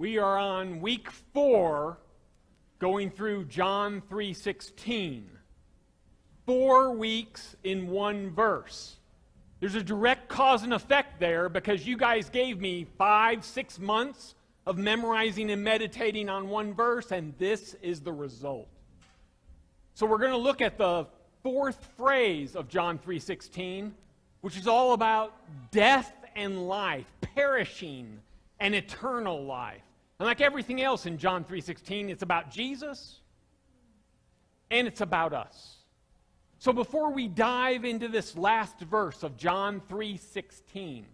We are on week 4 going through John 3:16. 4 weeks in one verse. There's a direct cause and effect there because you guys gave me 5 6 months of memorizing and meditating on one verse and this is the result. So we're going to look at the fourth phrase of John 3:16, which is all about death and life, perishing and eternal life. And like everything else in John 3:16, it's about Jesus and it's about us. So before we dive into this last verse of John 3:16,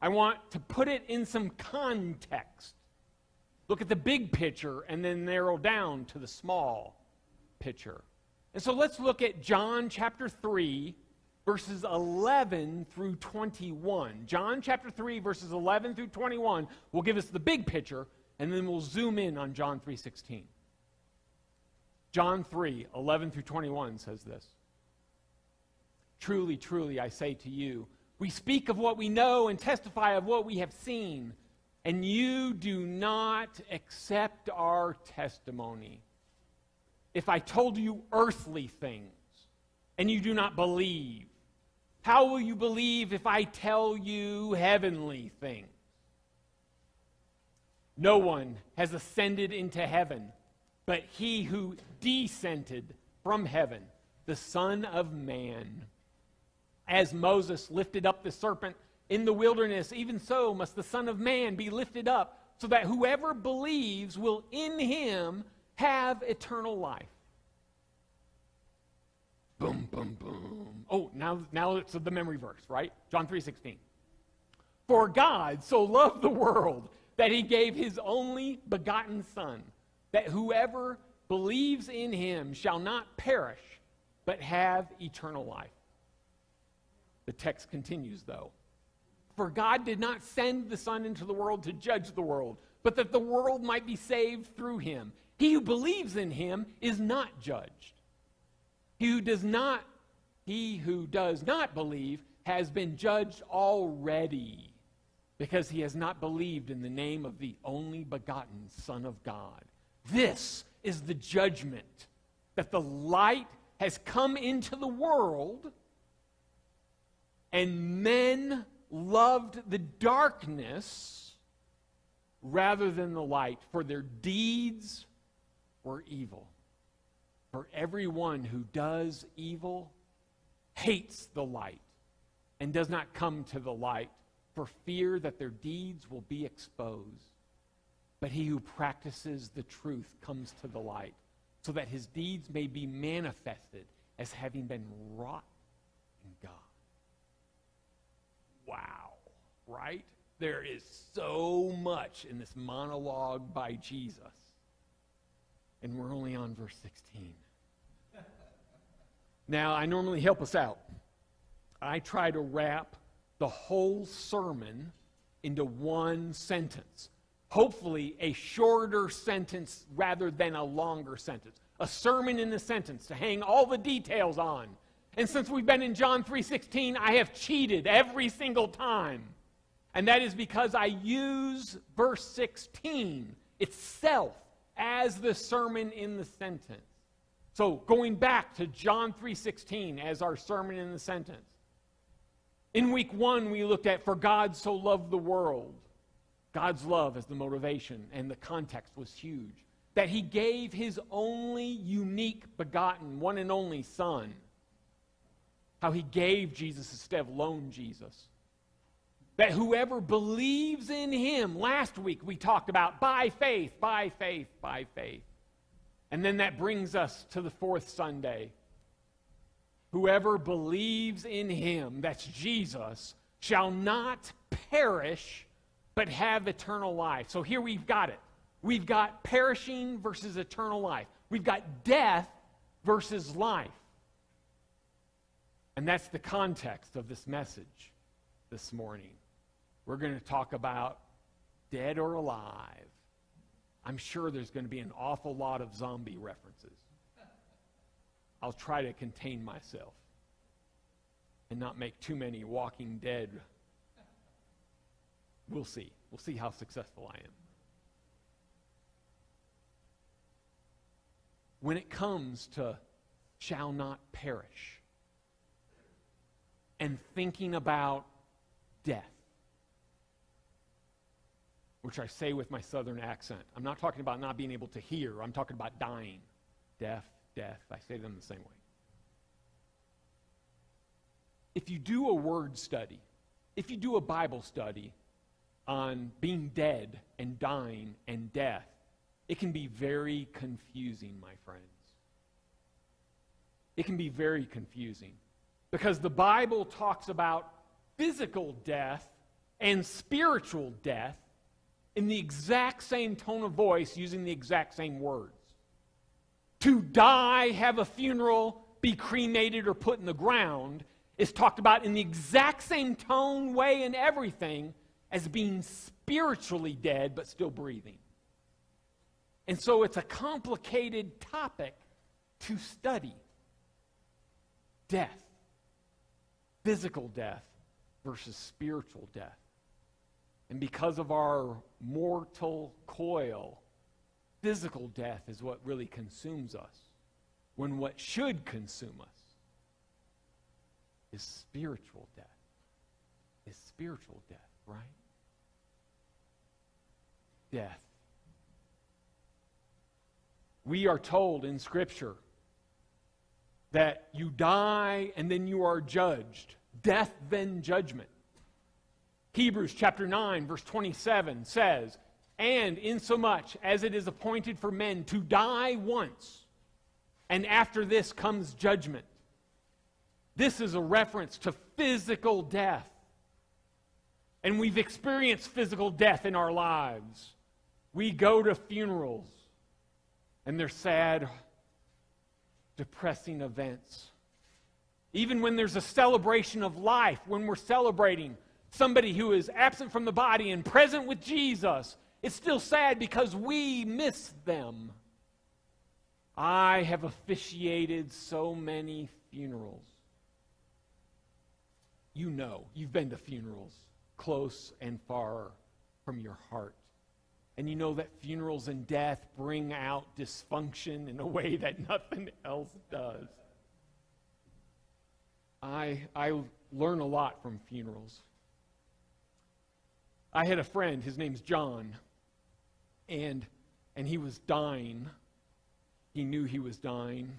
I want to put it in some context. Look at the big picture and then narrow down to the small picture. And so let's look at John chapter 3 verses 11 through 21. John chapter 3 verses 11 through 21 will give us the big picture and then we'll zoom in on John 3:16. John 3, 11 through 21 says this. Truly, truly, I say to you, we speak of what we know and testify of what we have seen, and you do not accept our testimony. If I told you earthly things and you do not believe, how will you believe if I tell you heavenly things? No one has ascended into heaven but he who descended from heaven, the Son of Man. As Moses lifted up the serpent in the wilderness, even so must the Son of Man be lifted up, so that whoever believes will in him have eternal life. Boom, boom, boom. Oh, now, now it's the memory verse, right? John 3.16. For God so loved the world that he gave his only begotten Son, that whoever believes in him shall not perish, but have eternal life. The text continues, though. For God did not send the Son into the world to judge the world, but that the world might be saved through him. He who believes in him is not judged. He who does not, he who does not believe has been judged already because he has not believed in the name of the only begotten Son of God. This is the judgment that the light has come into the world, and men loved the darkness rather than the light, for their deeds were evil. For everyone who does evil hates the light and does not come to the light for fear that their deeds will be exposed. But he who practices the truth comes to the light, so that his deeds may be manifested as having been wrought in God. Wow, right? There is so much in this monologue by Jesus. And we're only on verse 16. now, I normally help us out. I try to wrap the whole sermon into one sentence. Hopefully, a shorter sentence rather than a longer sentence. A sermon in a sentence to hang all the details on. And since we've been in John 3:16, I have cheated every single time. And that is because I use verse 16 itself as the sermon in the sentence. So, going back to John 3:16 as our sermon in the sentence. In week one, we looked at For God so loved the world. God's love as the motivation, and the context was huge. That he gave his only unique begotten, one and only Son. How he gave Jesus instead of lone Jesus. That whoever believes in him, last week we talked about by faith, by faith, by faith. And then that brings us to the fourth Sunday Whoever believes in him, that's Jesus, shall not perish, but have eternal life. So here we've got it. We've got perishing versus eternal life. We've got death versus life. And that's the context of this message this morning. We're going to talk about dead or alive. I'm sure there's going to be an awful lot of zombie references. I'll try to contain myself and not make too many walking dead. We'll see. We'll see how successful I am. When it comes to shall not perish and thinking about death, which I say with my southern accent, I'm not talking about not being able to hear, I'm talking about dying, death, death. I say them the same way. If you do a word study, if you do a Bible study on being dead and dying and death, it can be very confusing, my friends. It can be very confusing because the Bible talks about physical death and spiritual death in the exact same tone of voice using the exact same words. To die, have a funeral, be cremated, or put in the ground is talked about in the exact same tone, way, and everything as being spiritually dead but still breathing. And so it's a complicated topic to study death, physical death versus spiritual death. And because of our mortal coil, physical death is what really consumes us, when what should consume us is spiritual death. Is spiritual death, right? Death. We are told in Scripture that you die and then you are judged. Death, then judgment. Hebrews chapter 9, verse 27 says, And insomuch as it is appointed for men to die once, and after this comes judgment. This is a reference to physical death. And we've experienced physical death in our lives. We go to funerals, and they're sad, depressing events. Even when there's a celebration of life, when we're celebrating somebody who is absent from the body and present with Jesus, it's still sad because we miss them. I have officiated so many funerals. You know, you've been to funerals close and far from your heart. And you know that funerals and death bring out dysfunction in a way that nothing else does. I, I learn a lot from funerals. I had a friend, his name's John, and, and he was dying. He knew he was dying.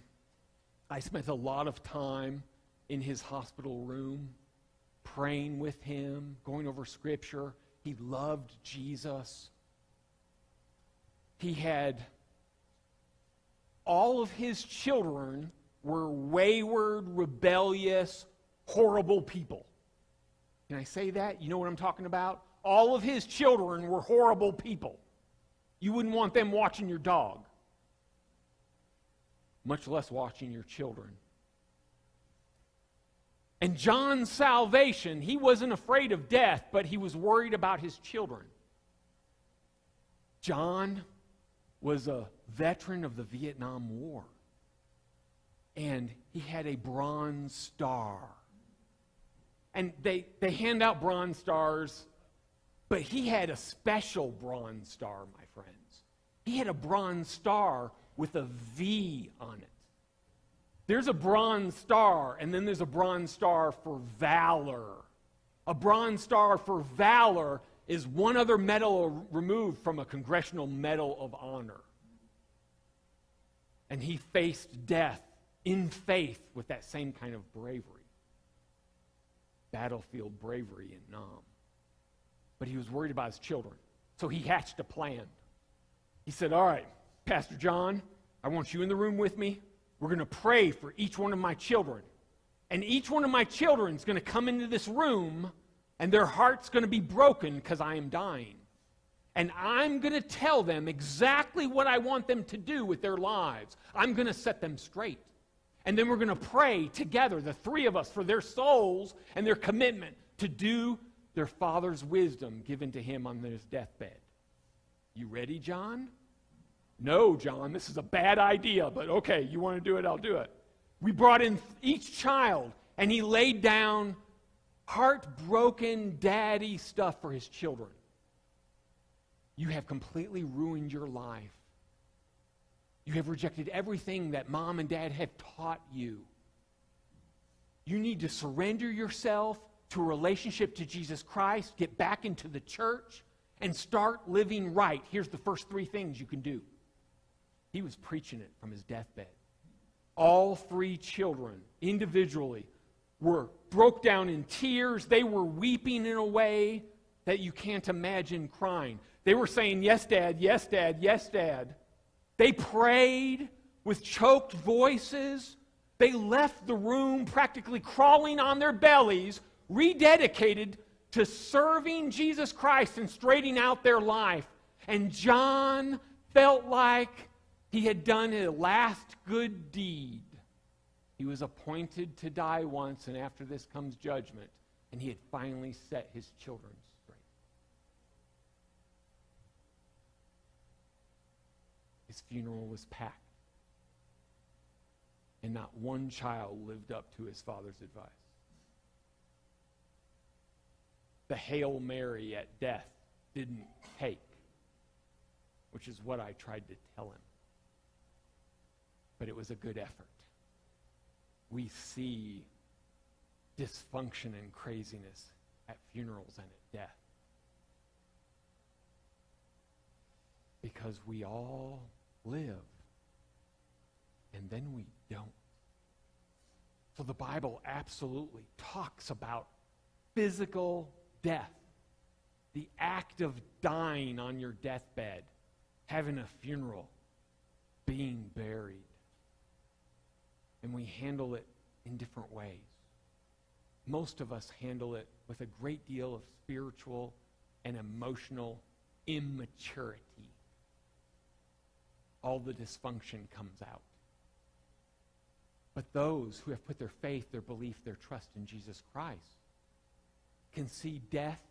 I spent a lot of time in his hospital room praying with him, going over scripture. He loved Jesus. He had all of his children were wayward, rebellious, horrible people. Can I say that? You know what I'm talking about? All of his children were horrible people. You wouldn't want them watching your dog, much less watching your children. And John's salvation, he wasn't afraid of death, but he was worried about his children. John was a veteran of the Vietnam War, and he had a Bronze Star. And they, they hand out Bronze Stars, but he had a special Bronze Star, my. He had a Bronze Star with a V on it. There's a bronze star, and then there's a bronze star for valor. A bronze star for valor is one other medal removed from a Congressional Medal of Honor. And he faced death in faith with that same kind of bravery. Battlefield bravery in Nam. But he was worried about his children. So he hatched a plan. He said, All right, Pastor John, I want you in the room with me. We're going to pray for each one of my children. And each one of my children is going to come into this room and their heart's going to be broken because I am dying. And I'm going to tell them exactly what I want them to do with their lives. I'm going to set them straight. And then we're going to pray together, the three of us, for their souls and their commitment to do their father's wisdom given to him on his deathbed. You ready, John? No, John, this is a bad idea, but okay, you want to do it, I'll do it. We brought in each child, and he laid down heartbroken daddy stuff for his children. You have completely ruined your life. You have rejected everything that mom and dad have taught you. You need to surrender yourself to a relationship to Jesus Christ, get back into the church, and start living right. Here's the first three things you can do. He was preaching it from his deathbed. All three children, individually, were broke down in tears. They were weeping in a way that you can't imagine crying. They were saying, Yes, Dad, yes, Dad, yes, Dad. They prayed with choked voices. They left the room practically crawling on their bellies, rededicated to serving Jesus Christ and straightening out their life. And John felt like he had done a last good deed. He was appointed to die once, and after this comes judgment. And he had finally set his children straight. His funeral was packed. And not one child lived up to his father's advice. The Hail Mary at death didn't take, which is what I tried to tell him. But it was a good effort. We see dysfunction and craziness at funerals and at death. Because we all live and then we don't. So the Bible absolutely talks about physical death, the act of dying on your deathbed, having a funeral, being buried. And we handle it in different ways. Most of us handle it with a great deal of spiritual and emotional immaturity. All the dysfunction comes out. But those who have put their faith, their belief, their trust in Jesus Christ can see death,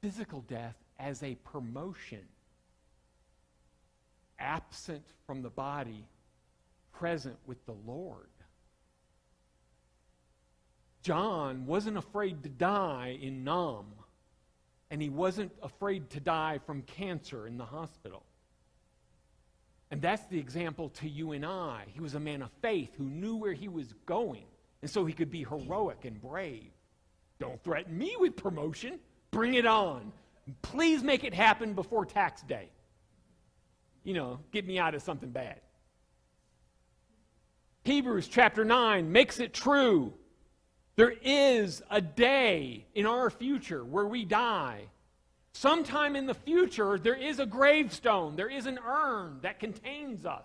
physical death, as a promotion. Absent from the body, present with the Lord. John wasn't afraid to die in Nam, and he wasn't afraid to die from cancer in the hospital. And that's the example to you and I. He was a man of faith who knew where he was going, and so he could be heroic and brave. Don't threaten me with promotion. Bring it on. Please make it happen before tax day. You know, get me out of something bad. Hebrews chapter 9 makes it true. There is a day in our future where we die Sometime in the future, there is a gravestone, there is an urn that contains us.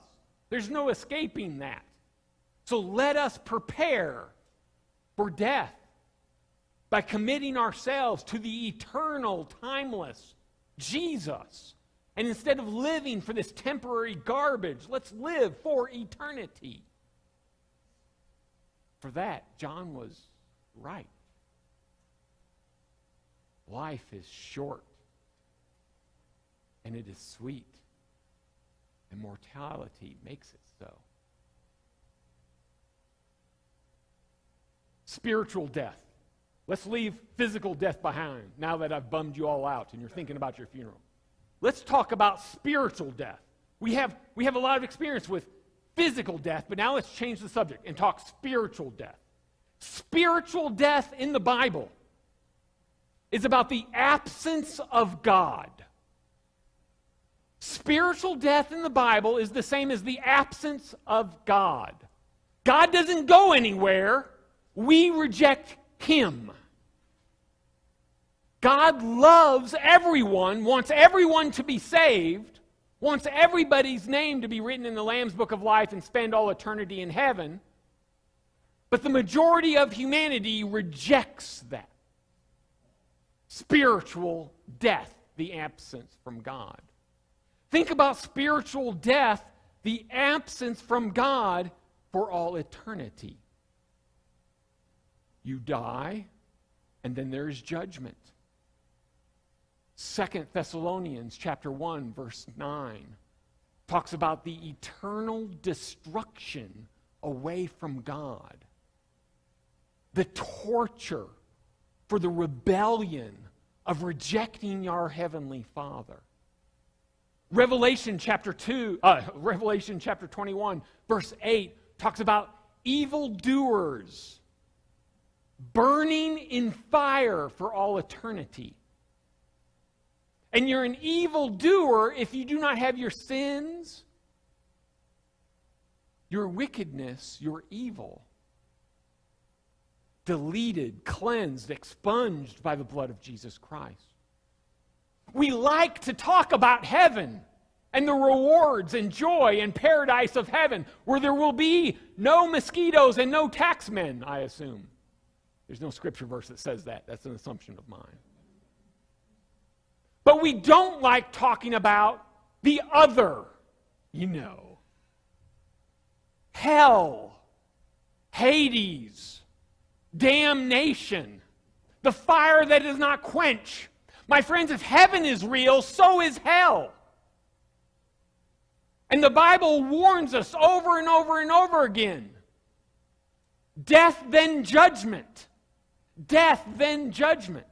There's no escaping that. So let us prepare for death by committing ourselves to the eternal, timeless Jesus. And instead of living for this temporary garbage, let's live for eternity. For that, John was right. Life is short and it is sweet. And mortality makes it so. Spiritual death. Let's leave physical death behind now that I've bummed you all out and you're thinking about your funeral. Let's talk about spiritual death. We have, we have a lot of experience with physical death, but now let's change the subject and talk spiritual death. Spiritual death in the Bible is about the absence of God. Spiritual death in the Bible is the same as the absence of God. God doesn't go anywhere, we reject Him. God loves everyone, wants everyone to be saved, wants everybody's name to be written in the Lamb's Book of Life and spend all eternity in heaven. But the majority of humanity rejects that. Spiritual death, the absence from God. Think about spiritual death, the absence from God for all eternity. You die, and then there is judgment. Second Thessalonians chapter 1 verse 9 talks about the eternal destruction away from God. The torture for the rebellion of rejecting our heavenly Father. Revelation chapter 2, uh, Revelation chapter 21, verse 8 talks about evildoers burning in fire for all eternity. And you're an evildoer if you do not have your sins, your wickedness, your evil deleted, cleansed, expunged by the blood of Jesus Christ. We like to talk about heaven and the rewards and joy and paradise of heaven, where there will be no mosquitoes and no taxmen, I assume. There's no scripture verse that says that. That's an assumption of mine. But we don't like talking about the other, you know. Hell, Hades, damnation, the fire that does not quench. My friends, if heaven is real, so is hell. And the Bible warns us over and over and over again death, then judgment. Death, then judgment.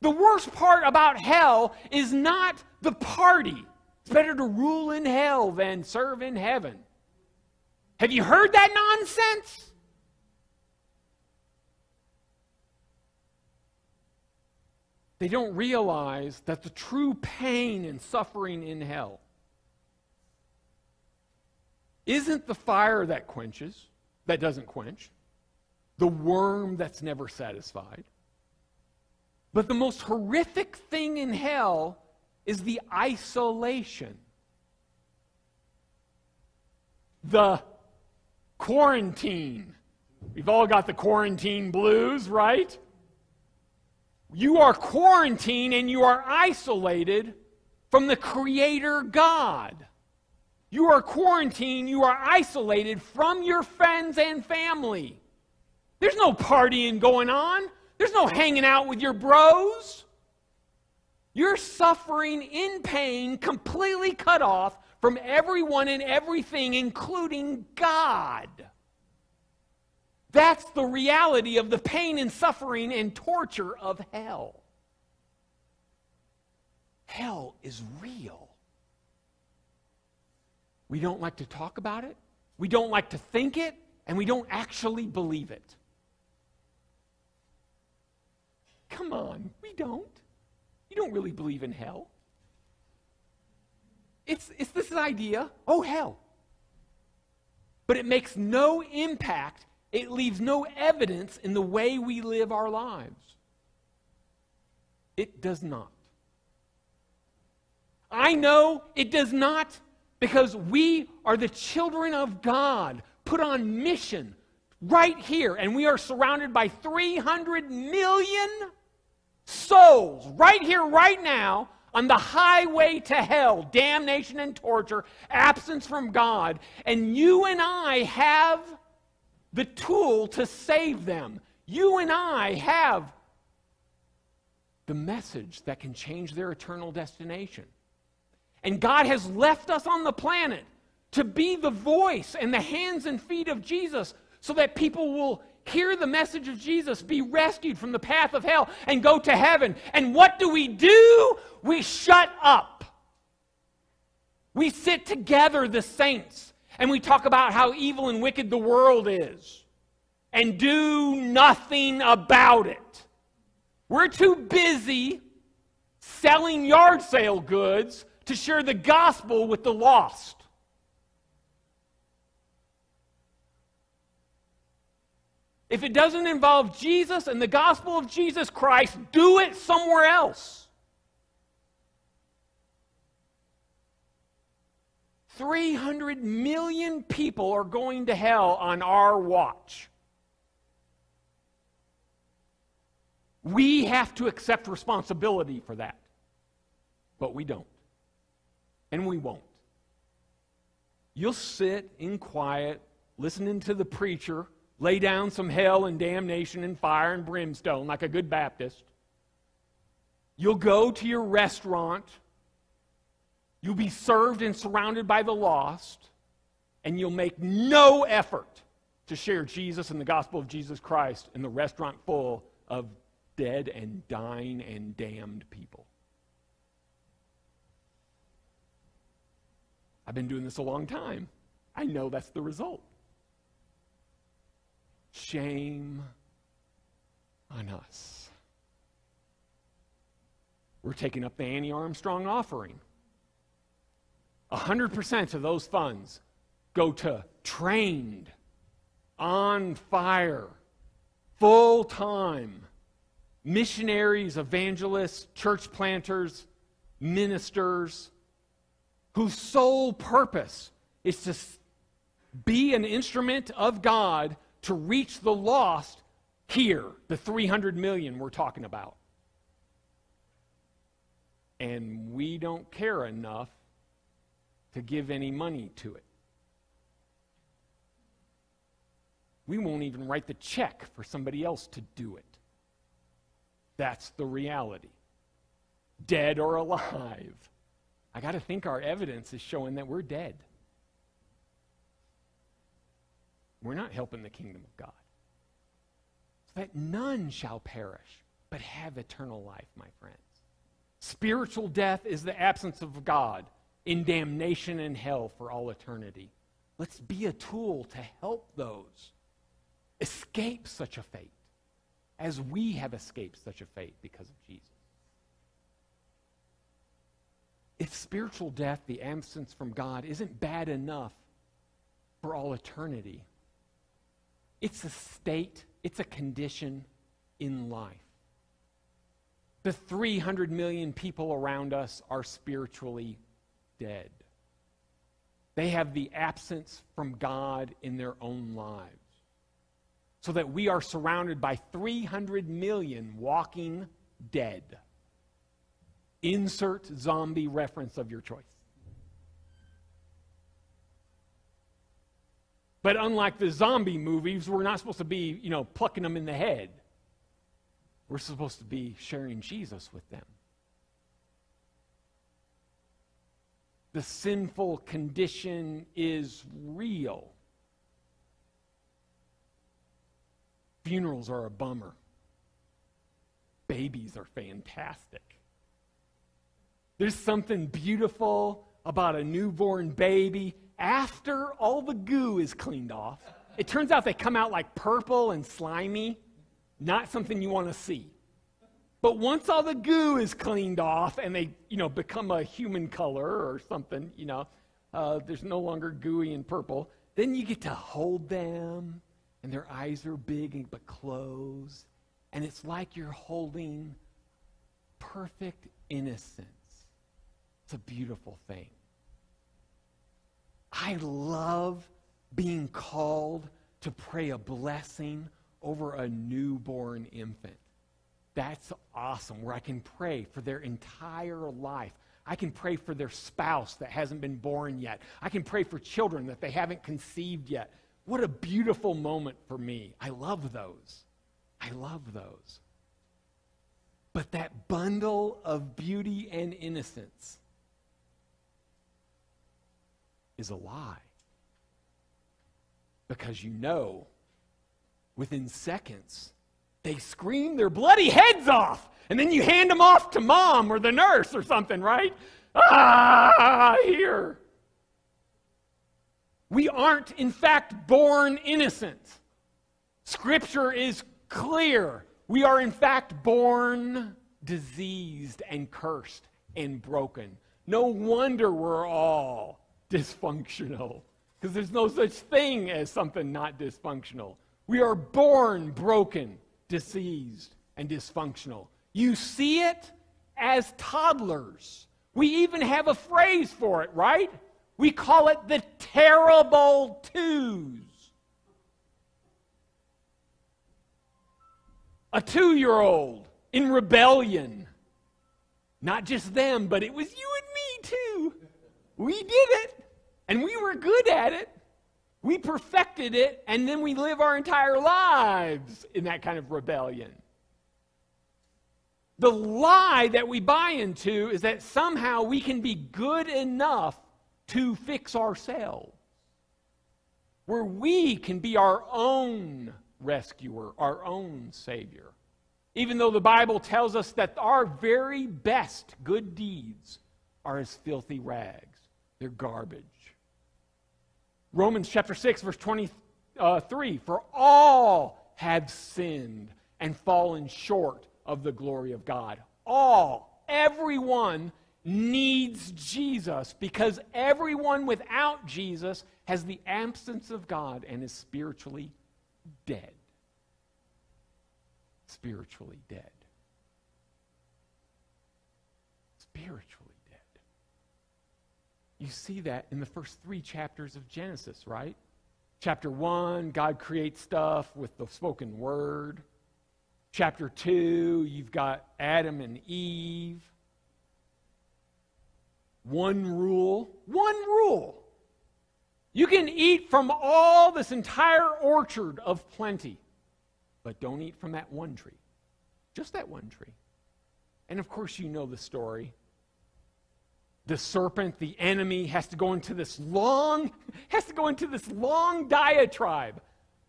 The worst part about hell is not the party. It's better to rule in hell than serve in heaven. Have you heard that nonsense? They don't realize that the true pain and suffering in hell isn't the fire that quenches, that doesn't quench, the worm that's never satisfied but the most horrific thing in hell is the isolation. The quarantine. We've all got the quarantine blues, right? You are quarantined and you are isolated from the Creator God. You are quarantined, you are isolated from your friends and family. There's no partying going on. There's no hanging out with your bros. You're suffering in pain, completely cut off from everyone and everything, including God. That's the reality of the pain and suffering and torture of hell. Hell is real. We don't like to talk about it, we don't like to think it, and we don't actually believe it. Come on, we don't. You don't really believe in hell. It's, it's this idea, oh, hell. But it makes no impact, it leaves no evidence in the way we live our lives. It does not. I know it does not because we are the children of God, put on mission right here, and we are surrounded by 300 million souls right here, right now, on the highway to hell, damnation and torture, absence from God, and you and I have the tool to save them. You and I have the message that can change their eternal destination. And God has left us on the planet to be the voice and the hands and feet of Jesus so that people will hear the message of Jesus, be rescued from the path of hell, and go to heaven. And what do we do? We shut up. We sit together, the saints, and we talk about how evil and wicked the world is and do nothing about it. We're too busy selling yard sale goods to share the gospel with the lost. If it doesn't involve Jesus and the gospel of Jesus Christ, do it somewhere else. 300 million people are going to hell on our watch. We have to accept responsibility for that. But we don't. And we won't. You'll sit in quiet, listening to the preacher lay down some hell and damnation and fire and brimstone like a good Baptist. You'll go to your restaurant. You'll be served and surrounded by the lost. And you'll make no effort to share Jesus and the gospel of Jesus Christ in the restaurant full of dead and dying and damned people. I've been doing this a long time. I know that's the result. Shame on us. We're taking up the Annie Armstrong offering. 100% of those funds go to trained, on fire, full time missionaries, evangelists, church planters, ministers, whose sole purpose is to be an instrument of God to reach the lost here, the 300 million we're talking about. And we don't care enough to give any money to it. We won't even write the check for somebody else to do it. That's the reality. Dead or alive. I got to think our evidence is showing that we're dead. We're not helping the kingdom of God. That none shall perish, but have eternal life, my friends. Spiritual death is the absence of God in damnation and hell for all eternity. Let's be a tool to help those escape such a fate as we have escaped such a fate because of Jesus. If spiritual death, the absence from God, isn't bad enough for all eternity, it's a state, it's a condition in life. The 300 million people around us are spiritually dead. They have the absence from God in their own lives. So that we are surrounded by 300 million walking dead. Insert zombie reference of your choice. But unlike the zombie movies, we're not supposed to be, you know, plucking them in the head. We're supposed to be sharing Jesus with them. The sinful condition is real. Funerals are a bummer. Babies are fantastic. There's something beautiful about a newborn baby after all the goo is cleaned off. It turns out they come out like purple and slimy, not something you want to see. But once all the goo is cleaned off and they, you know, become a human color or something, you know, uh, there's no longer gooey and purple, then you get to hold them and their eyes are big but closed. And it's like you're holding perfect innocence. It's a beautiful thing. I love being called to pray a blessing over a newborn infant. That's awesome, where I can pray for their entire life. I can pray for their spouse that hasn't been born yet. I can pray for children that they haven't conceived yet. What a beautiful moment for me. I love those. I love those. But that bundle of beauty and innocence is a lie. Because you know, within seconds, they scream their bloody heads off. And then you hand them off to mom or the nurse or something, right? Ah, here. We aren't, in fact, born innocent. Scripture is clear. We are, in fact, born diseased and cursed and broken. No wonder we're all dysfunctional, because there's no such thing as something not dysfunctional. We are born broken, diseased, and dysfunctional. You see it as toddlers. We even have a phrase for it, right? We call it the terrible twos. A two year old in rebellion. Not just them, but it was you. We did it, and we were good at it. We perfected it, and then we live our entire lives in that kind of rebellion. The lie that we buy into is that somehow we can be good enough to fix ourselves, where we can be our own rescuer, our own Savior. Even though the Bible tells us that our very best good deeds are as filthy rags. They're garbage. Romans chapter 6, verse 23 For all have sinned and fallen short of the glory of God. All, everyone needs Jesus because everyone without Jesus has the absence of God and is spiritually dead. Spiritually dead. Spiritually. You see that in the first three chapters of Genesis, right? Chapter 1, God creates stuff with the spoken word. Chapter 2, you've got Adam and Eve. One rule, one rule. You can eat from all this entire orchard of plenty, but don't eat from that one tree. Just that one tree. And of course, you know the story. The serpent, the enemy, has to go into this long, has to go into this long diatribe,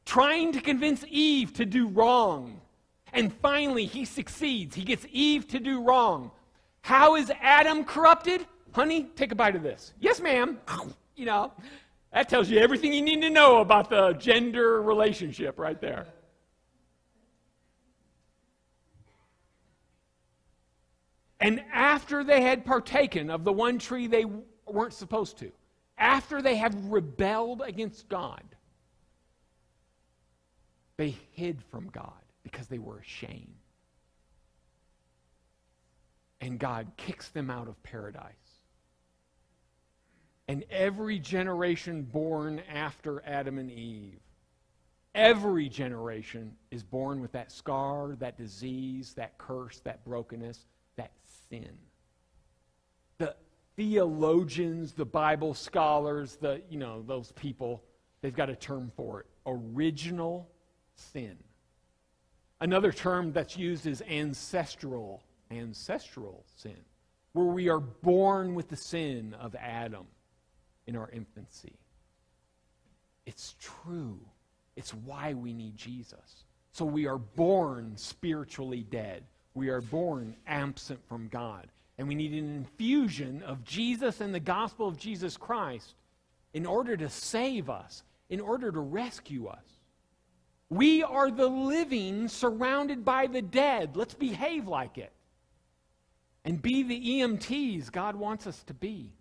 trying to convince Eve to do wrong. And finally, he succeeds. He gets Eve to do wrong. How is Adam corrupted? Honey, take a bite of this. Yes, ma'am. You know, that tells you everything you need to know about the gender relationship right there. And after they had partaken of the one tree they weren't supposed to, after they have rebelled against God, they hid from God because they were ashamed. And God kicks them out of paradise. And every generation born after Adam and Eve, every generation is born with that scar, that disease, that curse, that brokenness, The theologians, the Bible scholars, the, you know, those people, they've got a term for it original sin. Another term that's used is ancestral, ancestral sin, where we are born with the sin of Adam in our infancy. It's true. It's why we need Jesus. So we are born spiritually dead. We are born absent from God. And we need an infusion of Jesus and the gospel of Jesus Christ in order to save us, in order to rescue us. We are the living surrounded by the dead. Let's behave like it and be the EMTs God wants us to be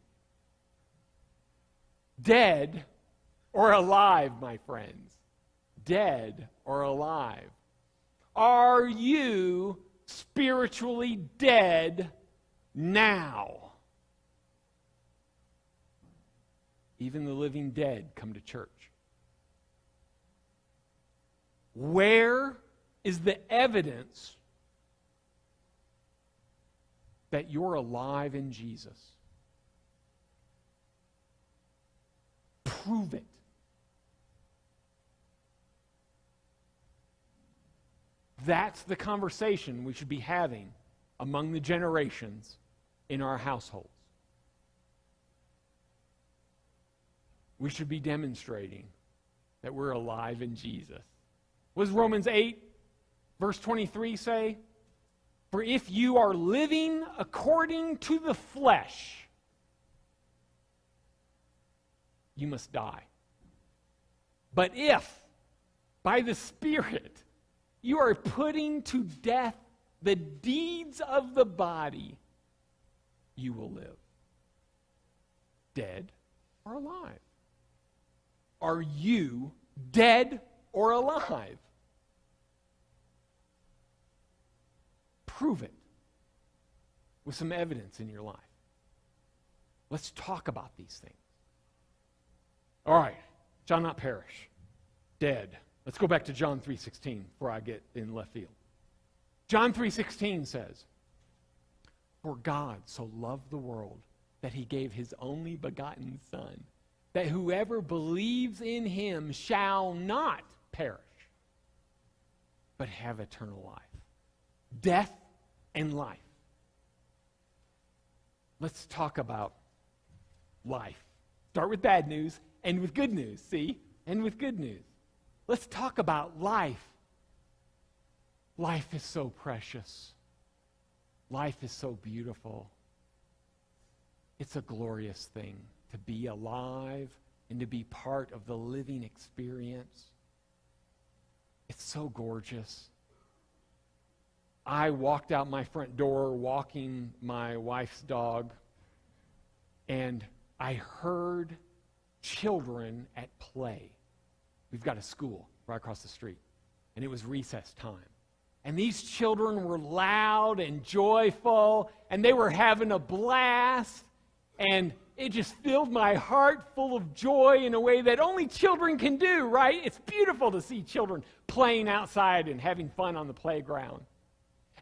dead or alive, my friends? Dead or alive? Are you spiritually dead now? Even the living dead come to church. Where is the evidence that you're alive in Jesus? prove it. That's the conversation we should be having among the generations in our households. We should be demonstrating that we're alive in Jesus. Does Romans 8, verse 23 say? For if you are living according to the flesh, you must die. But if, by the Spirit, you are putting to death the deeds of the body, you will live. Dead or alive? Are you dead or alive? Prove it with some evidence in your life. Let's talk about these things. All right, shall not perish. Dead. Let's go back to John 3:16 before I get in left field. John 3:16 says, "For God so loved the world that he gave his only begotten son, that whoever believes in him shall not perish, but have eternal life." Death and life. Let's talk about life. Start with bad news and with good news, see? And with good news. Let's talk about life. Life is so precious. Life is so beautiful. It's a glorious thing. to be alive and to be part of the living experience. It's so gorgeous. I walked out my front door walking my wife's dog, and I heard children at play. We've got a school right across the street, and it was recess time. And these children were loud and joyful, and they were having a blast. And it just filled my heart full of joy in a way that only children can do, right? It's beautiful to see children playing outside and having fun on the playground.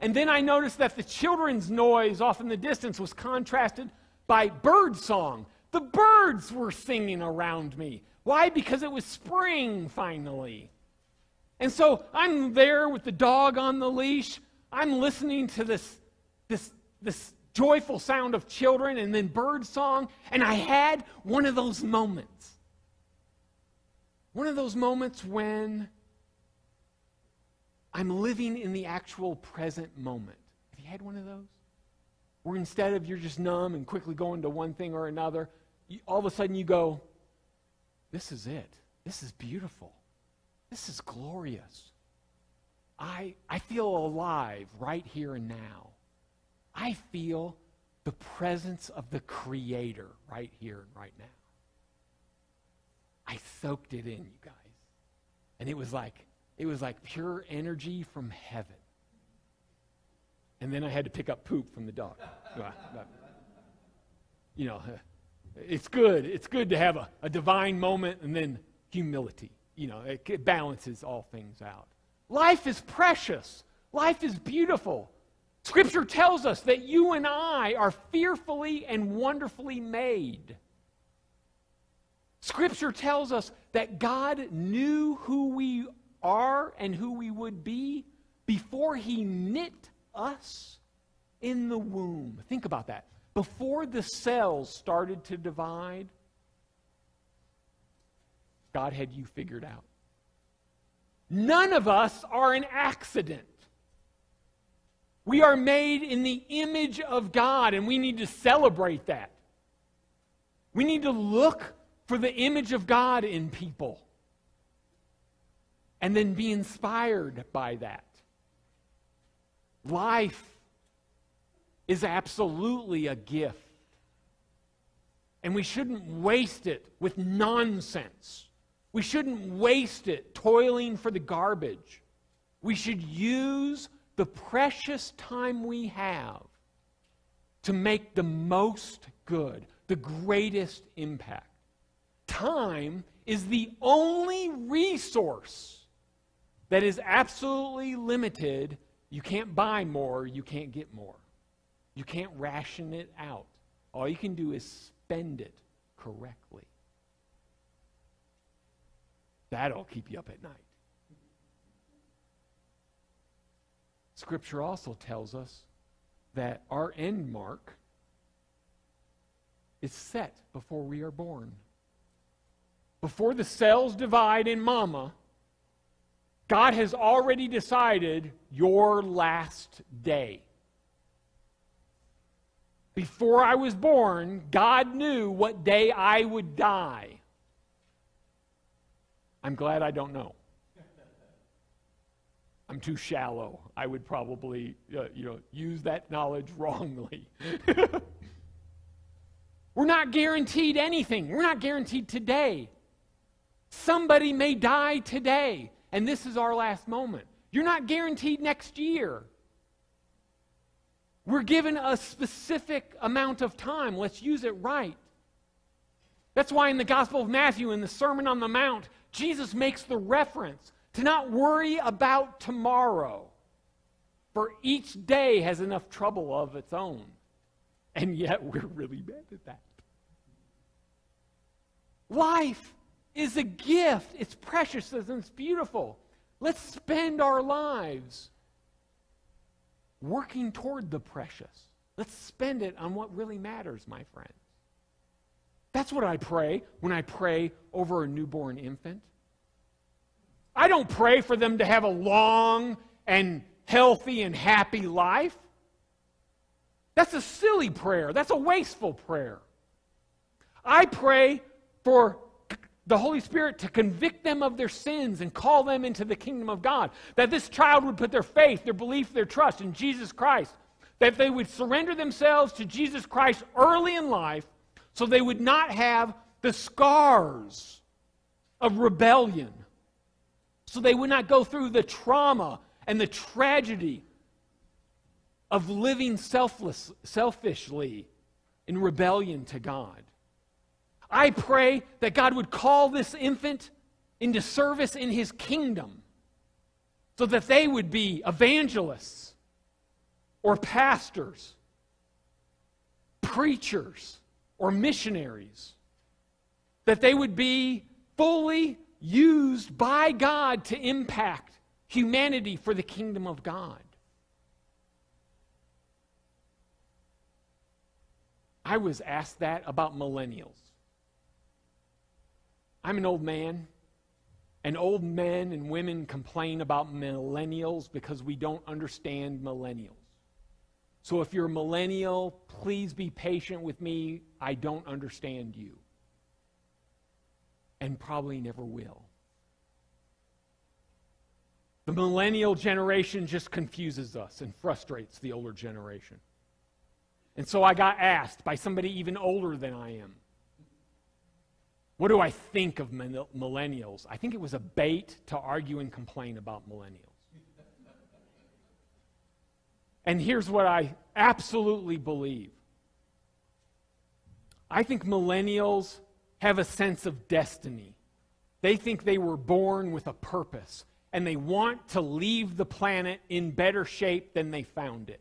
And then I noticed that the children's noise off in the distance was contrasted by bird song. The birds were singing around me. Why? Because it was spring finally. And so I'm there with the dog on the leash. I'm listening to this, this, this joyful sound of children and then bird song. And I had one of those moments. One of those moments when I'm living in the actual present moment. Have you had one of those? Where instead of you're just numb and quickly going to one thing or another, you, all of a sudden you go, This is it. This is beautiful. This is glorious. I, I feel alive right here and now. I feel the presence of the Creator right here and right now. I soaked it in, you guys. And it was like, it was like pure energy from heaven. And then I had to pick up poop from the dog. you know, it's good. It's good to have a, a divine moment and then humility you know, it, it balances all things out. Life is precious. Life is beautiful. Scripture tells us that you and I are fearfully and wonderfully made. Scripture tells us that God knew who we are and who we would be before He knit us in the womb. Think about that. Before the cells started to divide, God had you figured out. None of us are an accident. We are made in the image of God, and we need to celebrate that. We need to look for the image of God in people and then be inspired by that. Life is absolutely a gift, and we shouldn't waste it with nonsense. We shouldn't waste it toiling for the garbage. We should use the precious time we have to make the most good, the greatest impact. Time is the only resource that is absolutely limited. You can't buy more, you can't get more. You can't ration it out. All you can do is spend it correctly. That'll keep you up at night. Scripture also tells us that our end mark is set before we are born. Before the cells divide in mama, God has already decided your last day. Before I was born, God knew what day I would die. I'm glad I don't know. I'm too shallow. I would probably, uh, you know, use that knowledge wrongly. We're not guaranteed anything. We're not guaranteed today. Somebody may die today, and this is our last moment. You're not guaranteed next year. We're given a specific amount of time. Let's use it right. That's why in the Gospel of Matthew, in the Sermon on the Mount, Jesus makes the reference to not worry about tomorrow, for each day has enough trouble of its own. And yet we're really bad at that. Life is a gift, it's precious and it's beautiful. Let's spend our lives working toward the precious. Let's spend it on what really matters, my friends. That's what I pray when I pray over a newborn infant. I don't pray for them to have a long and healthy and happy life. That's a silly prayer. That's a wasteful prayer. I pray for the Holy Spirit to convict them of their sins and call them into the kingdom of God. That this child would put their faith, their belief, their trust in Jesus Christ. That they would surrender themselves to Jesus Christ early in life so they would not have the scars of rebellion. So they would not go through the trauma and the tragedy of living selfless, selfishly in rebellion to God. I pray that God would call this infant into service in his kingdom so that they would be evangelists or pastors, preachers or missionaries, that they would be fully used by God to impact humanity for the kingdom of God. I was asked that about millennials. I'm an old man, and old men and women complain about millennials because we don't understand millennials. So if you're a millennial, please be patient with me. I don't understand you. And probably never will. The millennial generation just confuses us and frustrates the older generation. And so I got asked by somebody even older than I am, what do I think of millennials? I think it was a bait to argue and complain about millennials. And here's what I absolutely believe I think millennials have a sense of destiny. They think they were born with a purpose, and they want to leave the planet in better shape than they found it.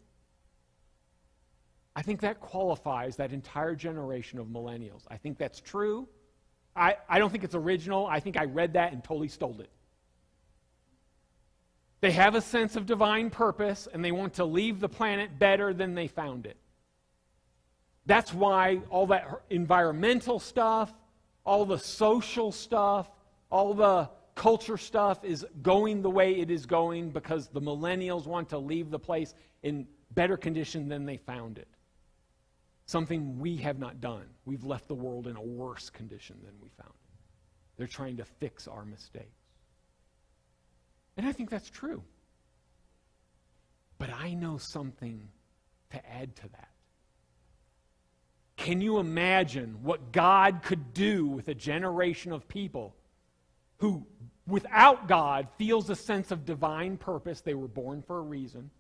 I think that qualifies that entire generation of millennials. I think that's true. I, I don't think it's original. I think I read that and totally stole it. They have a sense of divine purpose and they want to leave the planet better than they found it. That's why all that environmental stuff, all the social stuff, all the culture stuff is going the way it is going because the millennials want to leave the place in better condition than they found it something we have not done. We've left the world in a worse condition than we found it. They're trying to fix our mistakes. And I think that's true. But I know something to add to that. Can you imagine what God could do with a generation of people who, without God, feels a sense of divine purpose? They were born for a reason,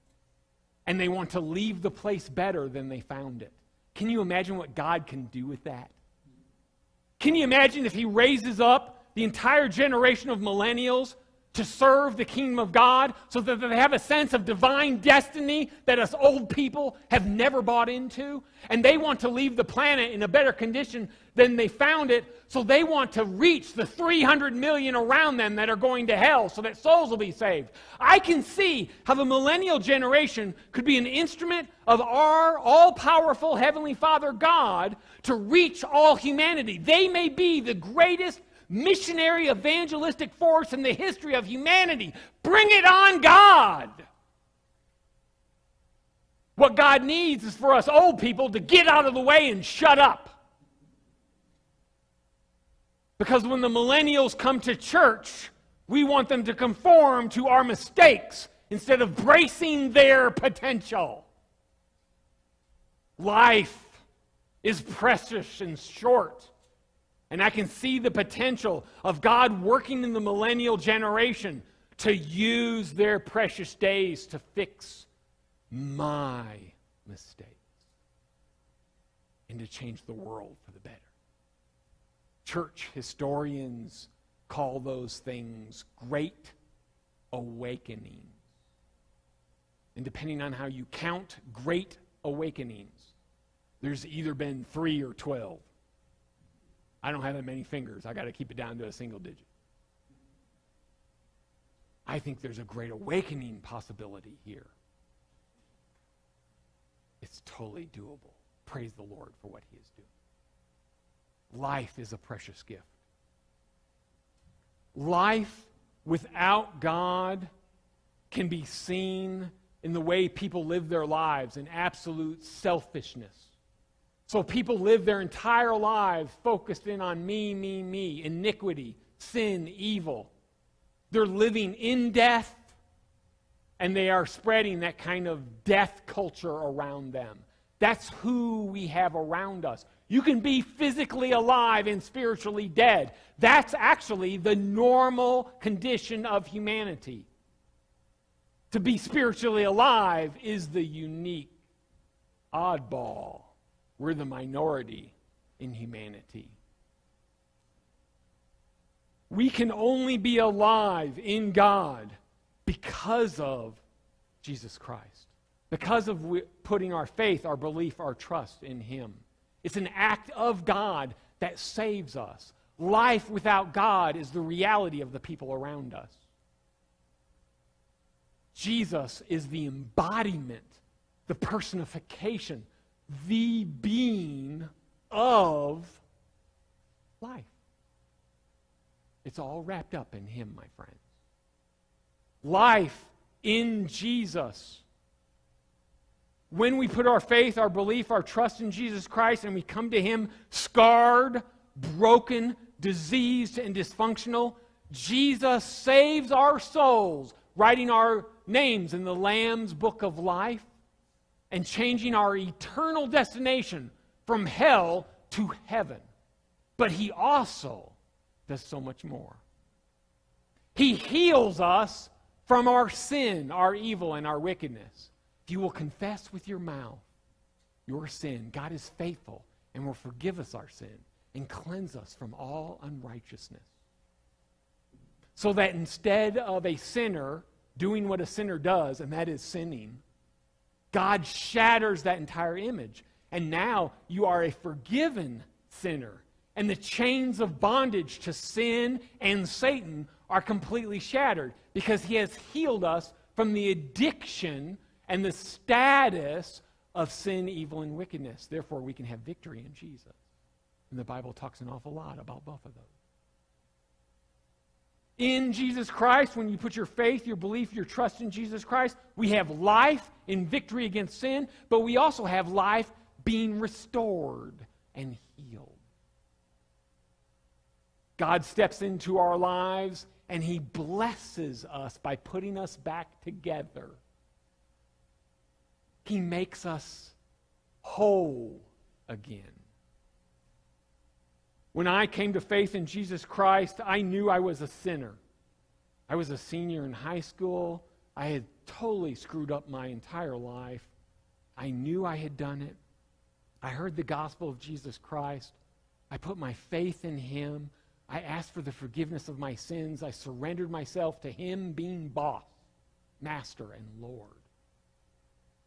and they want to leave the place better than they found it. Can you imagine what God can do with that? Can you imagine if He raises up the entire generation of millennials to serve the kingdom of God so that they have a sense of divine destiny that us old people have never bought into. And they want to leave the planet in a better condition than they found it. So they want to reach the 300 million around them that are going to hell so that souls will be saved. I can see how the millennial generation could be an instrument of our all powerful Heavenly Father God to reach all humanity. They may be the greatest missionary evangelistic force in the history of humanity. Bring it on, God. What God needs is for us old people to get out of the way and shut up. Because when the millennials come to church, we want them to conform to our mistakes instead of bracing their potential. Life is precious and short. And I can see the potential of God working in the millennial generation to use their precious days to fix my mistakes and to change the world for the better. Church historians call those things great awakenings. And depending on how you count great awakenings, there's either been three or 12. I don't have that many fingers. I got to keep it down to a single digit. I think there's a great awakening possibility here. It's totally doable. Praise the Lord for what he is doing. Life is a precious gift. Life without God can be seen in the way people live their lives in absolute selfishness So people live their entire lives focused in on me, me, me, iniquity, sin, evil. They're living in death, and they are spreading that kind of death culture around them. That's who we have around us. You can be physically alive and spiritually dead. That's actually the normal condition of humanity. To be spiritually alive is the unique oddball. We're the minority in humanity. We can only be alive in God because of Jesus Christ, because of putting our faith, our belief, our trust in Him. It's an act of God that saves us. Life without God is the reality of the people around us. Jesus is the embodiment, the personification, the being of life. It's all wrapped up in Him, my friends. Life in Jesus when we put our faith, our belief, our trust in Jesus Christ, and we come to Him scarred, broken, diseased, and dysfunctional, Jesus saves our souls, writing our names in the Lamb's book of life and changing our eternal destination from hell to heaven. But He also does so much more. He heals us from our sin, our evil, and our wickedness. If you will confess with your mouth your sin, God is faithful and will forgive us our sin and cleanse us from all unrighteousness. So that instead of a sinner doing what a sinner does, and that is sinning, God shatters that entire image. And now you are a forgiven sinner. And the chains of bondage to sin and Satan are completely shattered because he has healed us from the addiction and the status of sin, evil, and wickedness. Therefore, we can have victory in Jesus. And the Bible talks an awful lot about both of those. In Jesus Christ, when you put your faith, your belief, your trust in Jesus Christ, we have life in victory against sin, but we also have life being restored and healed. God steps into our lives and he blesses us by putting us back together he makes us whole again. When I came to faith in Jesus Christ, I knew I was a sinner. I was a senior in high school. I had totally screwed up my entire life. I knew I had done it. I heard the gospel of Jesus Christ. I put my faith in Him. I asked for the forgiveness of my sins. I surrendered myself to Him being boss, master, and Lord.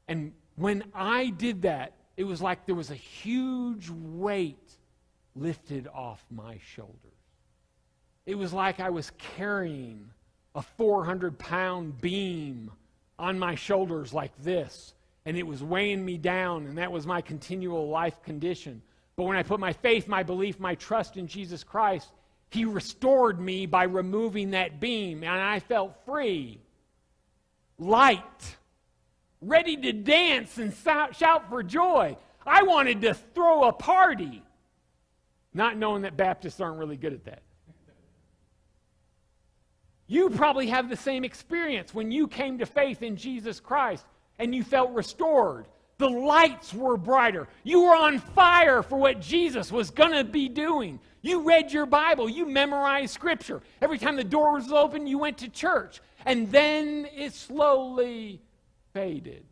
And when I did that, it was like there was a huge weight lifted off my shoulders. It was like I was carrying a 400 pound beam on my shoulders like this, and it was weighing me down, and that was my continual life condition. But when I put my faith, my belief, my trust in Jesus Christ, He restored me by removing that beam, and I felt free, light ready to dance and shout for joy. I wanted to throw a party, not knowing that Baptists aren't really good at that. You probably have the same experience when you came to faith in Jesus Christ and you felt restored. The lights were brighter. You were on fire for what Jesus was going to be doing. You read your Bible. You memorized Scripture. Every time the door was open, you went to church. And then it slowly faded.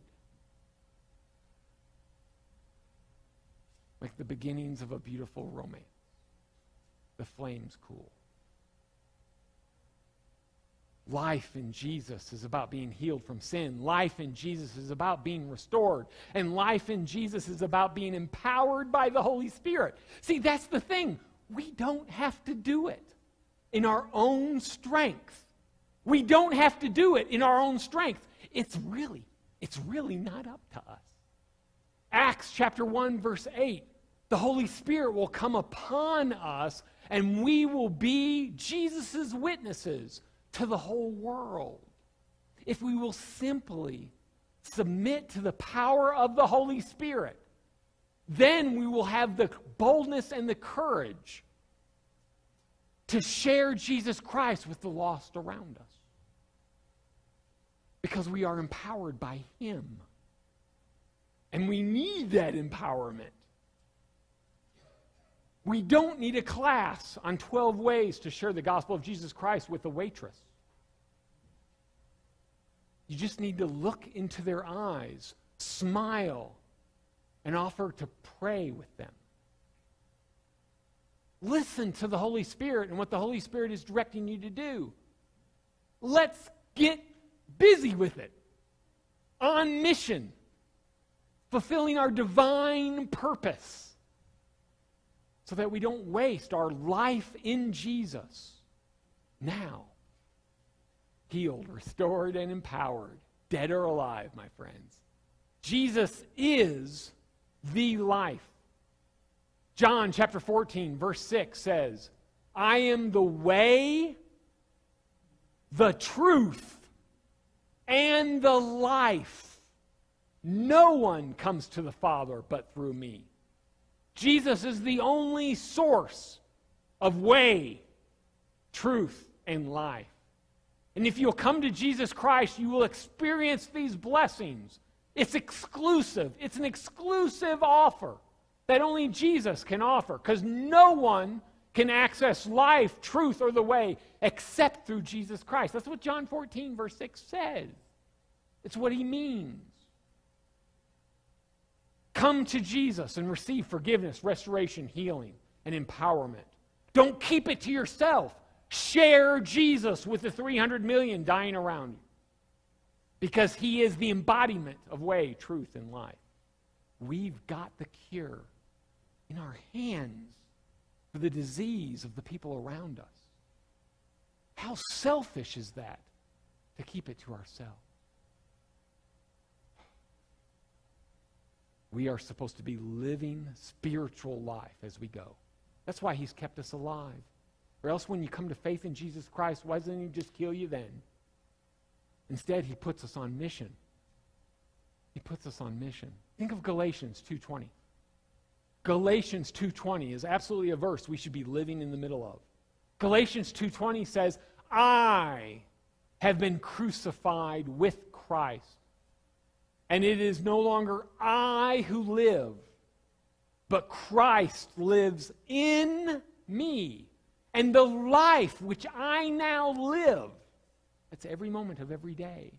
Like the beginnings of a beautiful romance. The flames cool. Life in Jesus is about being healed from sin. Life in Jesus is about being restored. And life in Jesus is about being empowered by the Holy Spirit. See, that's the thing. We don't have to do it in our own strength. We don't have to do it in our own strength. It's really it's really not up to us. Acts chapter 1, verse 8 the Holy Spirit will come upon us and we will be Jesus' witnesses to the whole world. If we will simply submit to the power of the Holy Spirit then we will have the boldness and the courage to share Jesus Christ with the lost around us. Because we are empowered by Him. And we need that empowerment. We don't need a class on 12 ways to share the gospel of Jesus Christ with a waitress. You just need to look into their eyes, smile, and offer to pray with them. Listen to the Holy Spirit and what the Holy Spirit is directing you to do. Let's get busy with it. On mission, fulfilling our divine purpose so that we don't waste our life in Jesus now. Healed, restored, and empowered, dead or alive, my friends. Jesus is the life. John chapter 14, verse 6 says, I am the way, the truth, and the life. No one comes to the Father but through me. Jesus is the only source of way, truth, and life. And if you'll come to Jesus Christ, you will experience these blessings. It's exclusive, it's an exclusive offer that only Jesus can offer because no one can access life, truth, or the way except through Jesus Christ. That's what John 14, verse 6 says. It's what he means. Come to Jesus and receive forgiveness, restoration, healing, and empowerment. Don't keep it to yourself. Share Jesus with the 300 million dying around you because he is the embodiment of way, truth, and life. We've got the cure in our hands for the disease of the people around us. How selfish is that to keep it to ourselves? We are supposed to be living spiritual life as we go. That's why he's kept us alive. Or else, when you come to faith in Jesus Christ, why doesn't he just kill you then? Instead, he puts us on mission. He puts us on mission. Think of Galatians 2:20. Galatians 2:20 is absolutely a verse we should be living in the middle of. Galatians 2:20 says, "I have been crucified with Christ, and it is no longer I who live, but Christ lives in me. And the life which I now live, that's every moment of every day,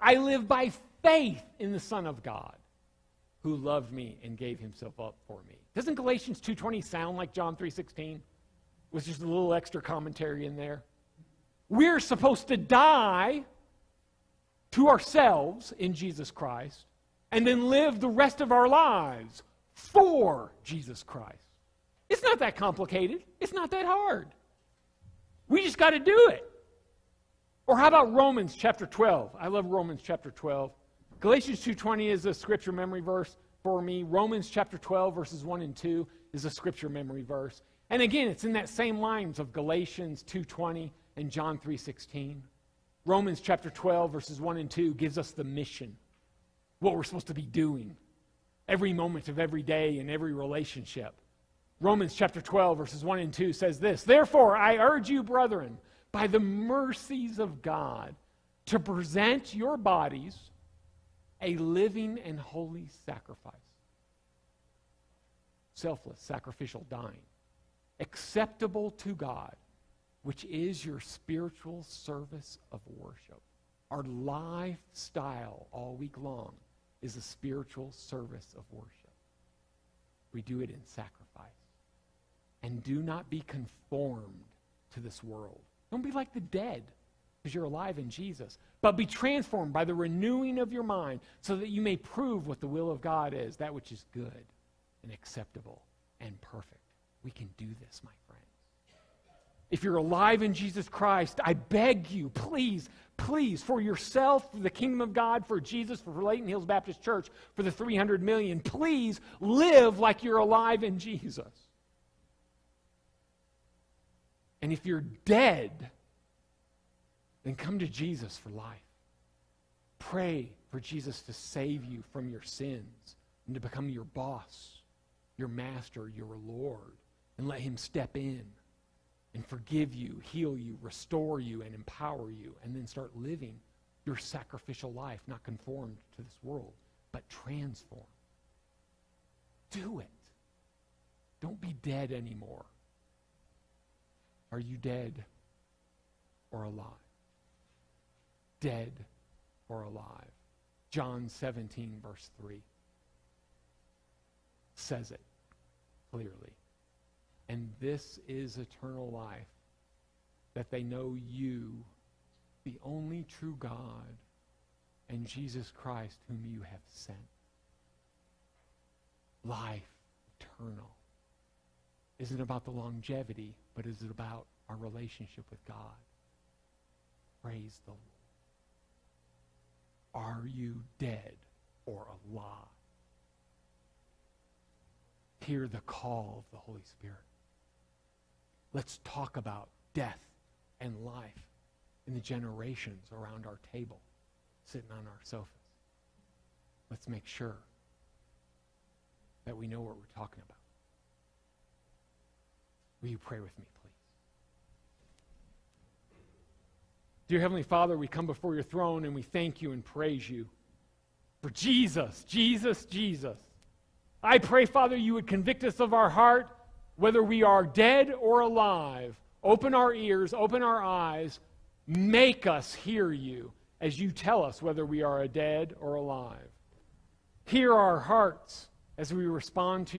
I live by faith in the Son of God who loved me and gave himself up for me. Doesn't Galatians 2:20 sound like John 3:16? Was just a little extra commentary in there. We're supposed to die to ourselves in Jesus Christ and then live the rest of our lives for Jesus Christ. It's not that complicated. It's not that hard. We just got to do it. Or how about Romans chapter 12? I love Romans chapter 12. Galatians 2:20 is a scripture memory verse for me. Romans chapter 12 verses 1 and 2 is a scripture memory verse. And again, it's in that same lines of Galatians 2:20 and John 3:16. Romans chapter 12 verses 1 and 2 gives us the mission. What we're supposed to be doing every moment of every day in every relationship. Romans chapter 12 verses 1 and 2 says this, "Therefore I urge you, brethren, by the mercies of God, to present your bodies a living and holy sacrifice. Selfless, sacrificial dying. Acceptable to God, which is your spiritual service of worship. Our lifestyle all week long is a spiritual service of worship. We do it in sacrifice. And do not be conformed to this world. Don't be like the dead because you're alive in Jesus. But be transformed by the renewing of your mind so that you may prove what the will of God is, that which is good and acceptable and perfect. We can do this, my friends. If you're alive in Jesus Christ, I beg you, please, please, for yourself, for the kingdom of God, for Jesus, for Layton Hills Baptist Church, for the 300 million, please live like you're alive in Jesus. And if you're dead, then come to Jesus for life. Pray for Jesus to save you from your sins and to become your boss. your master, your Lord, and let him step in and forgive you, heal you, restore you, and empower you, and then start living your sacrificial life, not conformed to this world, but transformed. Do it. Don't be dead anymore. Are you dead or alive? Dead or alive? John 17, verse 3 says it clearly. And this is eternal life, that they know you, the only true God, and Jesus Christ, whom you have sent. Life eternal isn't about the longevity, but is it about our relationship with God? Praise the Lord. Are you dead or alive? Hear the call of the Holy Spirit. Let's talk about death and life in the generations around our table, sitting on our sofas. Let's make sure that we know what we're talking about. Will you pray with me, please? Dear Heavenly Father, we come before your throne and we thank you and praise you for Jesus, Jesus, Jesus. I pray, Father, you would convict us of our heart, whether we are dead or alive. Open our ears, open our eyes, make us hear you as you tell us whether we are dead or alive. Hear our hearts as we respond to